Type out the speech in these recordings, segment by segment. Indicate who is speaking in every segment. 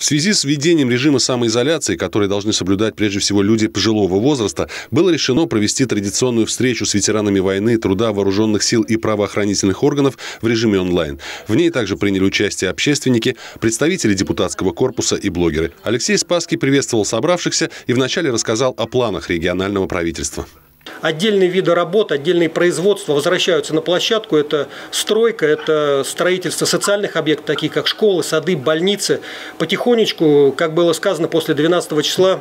Speaker 1: В связи с введением режима самоизоляции, который должны соблюдать прежде всего люди пожилого возраста, было решено провести традиционную встречу с ветеранами войны, труда, вооруженных сил и правоохранительных органов в режиме онлайн. В ней также приняли участие общественники, представители депутатского корпуса и блогеры. Алексей Спасский приветствовал собравшихся и вначале рассказал о планах регионального правительства.
Speaker 2: Отдельные виды работ, отдельные производства возвращаются на площадку. Это стройка, это строительство социальных объектов, такие как школы, сады, больницы. Потихонечку, как было сказано, после 12 числа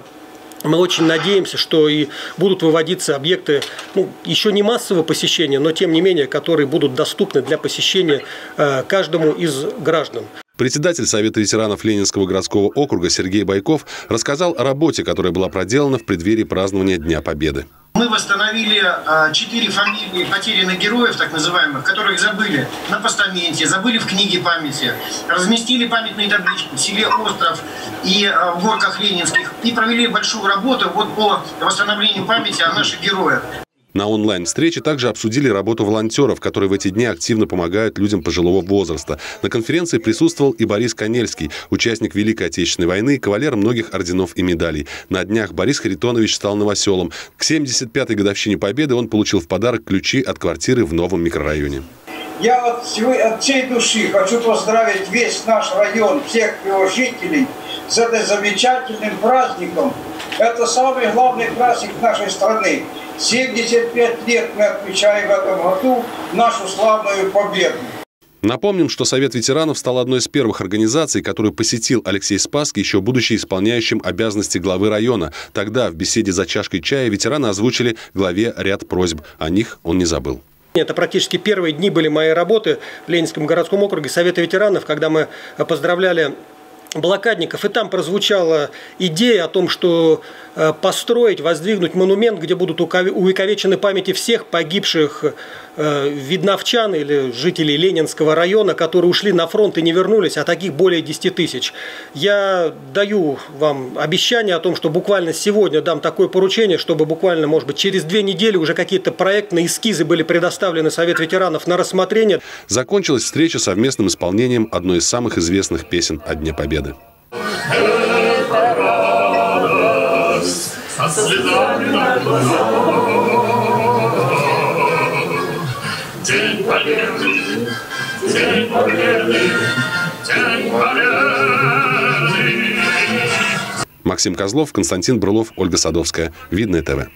Speaker 2: мы очень надеемся, что и будут выводиться объекты, ну, еще не массового посещения, но тем не менее, которые будут доступны для посещения э, каждому из граждан.
Speaker 1: Председатель Совета ветеранов Ленинского городского округа Сергей Байков рассказал о работе, которая была проделана в преддверии празднования Дня Победы.
Speaker 3: Мы восстановили а, четыре фамилии потерянных героев, так называемых, которых забыли на постаменте, забыли в книге памяти, разместили памятные таблички в селе Остров и а, в Горках Ленинских и провели большую работу вот по восстановлению памяти о наших героях.
Speaker 1: На онлайн-встрече также обсудили работу волонтеров, которые в эти дни активно помогают людям пожилого возраста. На конференции присутствовал и Борис Канельский, участник Великой Отечественной войны, кавалер многих орденов и медалей. На днях Борис Харитонович стал новоселом. К 75-й годовщине Победы он получил в подарок ключи от квартиры в новом микрорайоне.
Speaker 4: Я от, от всей души хочу поздравить весь наш район, всех его жителей с этим замечательным праздником. Это самый главный праздник нашей страны. 75 лет мы отмечаем в этом году нашу славную победу.
Speaker 1: Напомним, что Совет ветеранов стал одной из первых организаций, которую посетил Алексей Спасский, еще будучи исполняющим обязанности главы района. Тогда в беседе за чашкой чая ветераны озвучили главе ряд просьб. О них он не забыл.
Speaker 2: Это практически первые дни были моей работы в Ленинском городском округе Совета ветеранов, когда мы поздравляли блокадников, и там прозвучала идея о том, что э, построить, воздвигнуть монумент, где будут увековечены памяти всех погибших э, видновчан или жителей Ленинского района, которые ушли на фронт и не вернулись, а таких более 10 тысяч. Я даю вам обещание о том, что буквально сегодня дам такое поручение, чтобы буквально, может быть, через две недели уже какие-то проектные эскизы были предоставлены Совет ветеранов на рассмотрение.
Speaker 1: Закончилась встреча совместным исполнением одной из самых известных песен о Дне Победы победы. День победы, день победы, день победы. Максим Козлов, Константин Брылов, Ольга Садовская. Видное ТВ.